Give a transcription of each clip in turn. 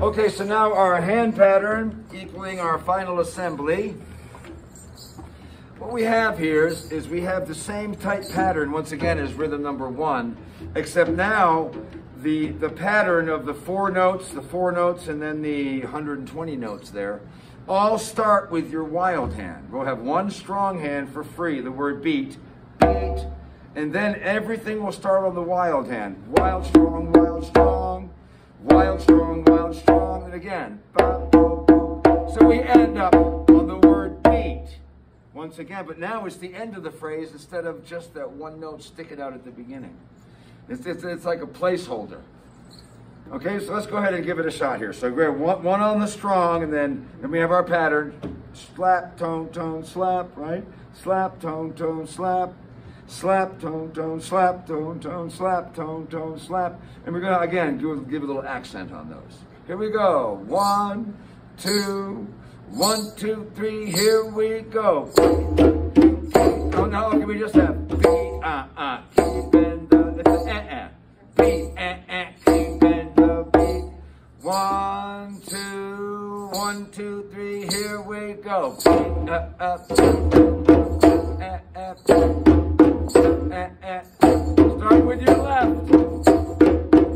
Okay, so now our hand pattern equaling our final assembly. What we have here is, is we have the same type pattern once again as rhythm number one, except now the, the pattern of the four notes, the four notes, and then the 120 notes there, all start with your wild hand. We'll have one strong hand for free, the word beat, beat, and then everything will start on the wild hand. Wild, strong, wild, strong, wild, strong, wild, strong, and again. So we end up on the word beat once again, but now it's the end of the phrase instead of just that one note sticking out at the beginning. It's, it's, it's like a placeholder. Okay, so let's go ahead and give it a shot here. So grab one, one on the strong, and then, then we have our pattern. Slap, tone, tone, slap, right? Slap, tone, tone, slap. Slap, tone, tone, slap, tone, tone, slap, tone, tone, slap. And we're going to, again, give, give a little accent on those. Here we go. One, two, one, two, three, here we go. Oh no, can we just have B, uh, uh, keeping the, it's an uh, uh, B, uh, uh, keeping the beat. One, two, one, two, three, here we go. B, uh, uh, uh, uh, uh. Start with your left.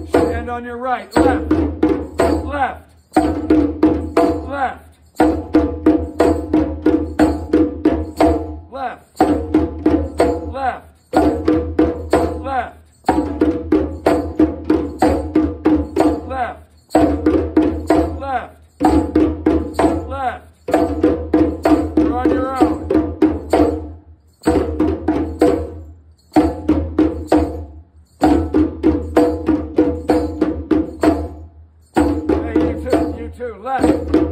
Stand on your right, left, left, left. left, left, left, left, left, you left, left,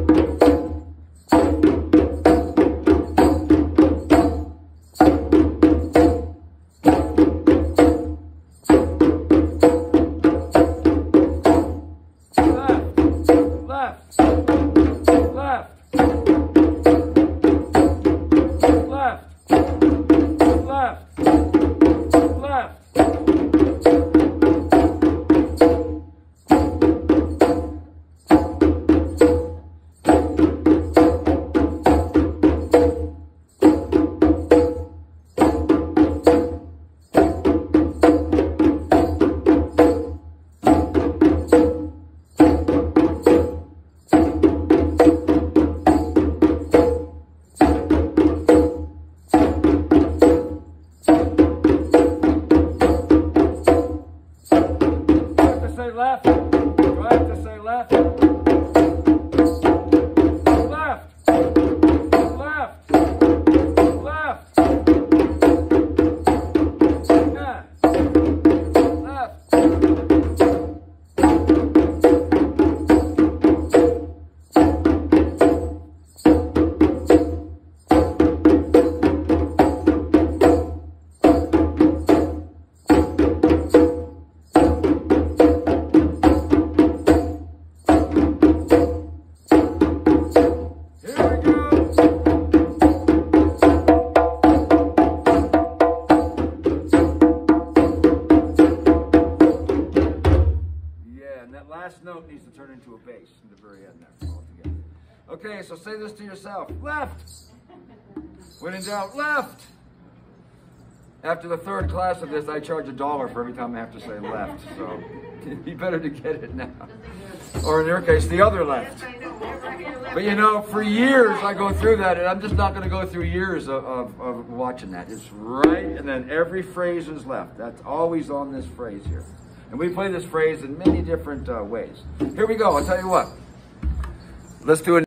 left, left, left. Say left? Have to say? Left. To a bass in the very end there altogether. Okay, so say this to yourself. Left. When in doubt, left. After the third class of this, I charge a dollar for every time I have to say left. So it'd be better to get it now. Or in your case, the other left. But you know, for years I go through that, and I'm just not going to go through years of, of, of watching that. It's right, and then every phrase is left. That's always on this phrase here. And we play this phrase in many different uh, ways. Here we go. I'll tell you what. Let's do it.